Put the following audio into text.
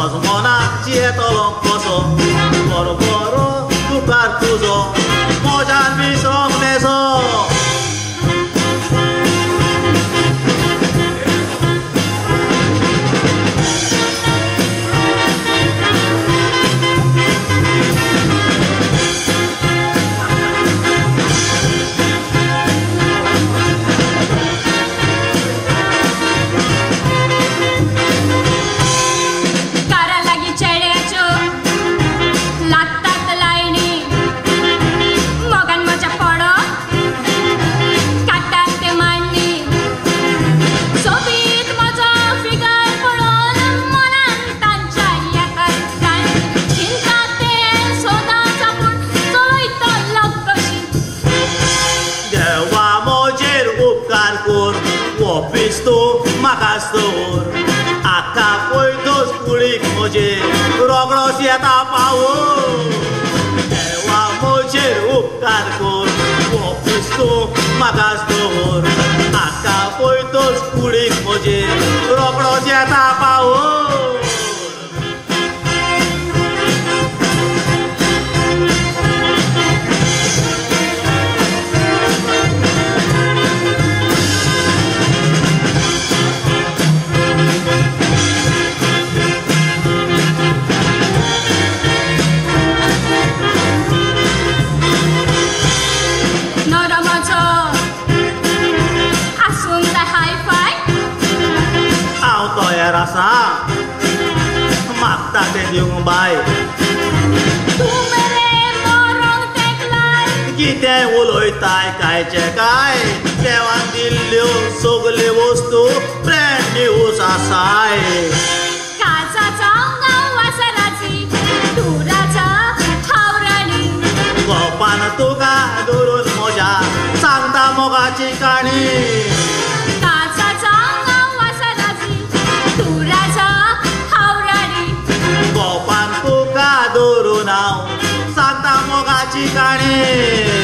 Nos mona tietolon poso Poro poro tu cartuzo Cristo makastur Aka koi dos kulik moje Rogro sieta pao o moje upkar kor O Cristo makastur Aka koi dos kulik moje Rogro sieta आसा मागता तें दिवंक bye. कितें उलयताय कायचे काय? देवान दिल्ल्यो सगल्यो वस्तू ब्रँड न्यूज आसाय गोपान तुका धरून म्हज्या सांगता मोगाची काणी. ちがれ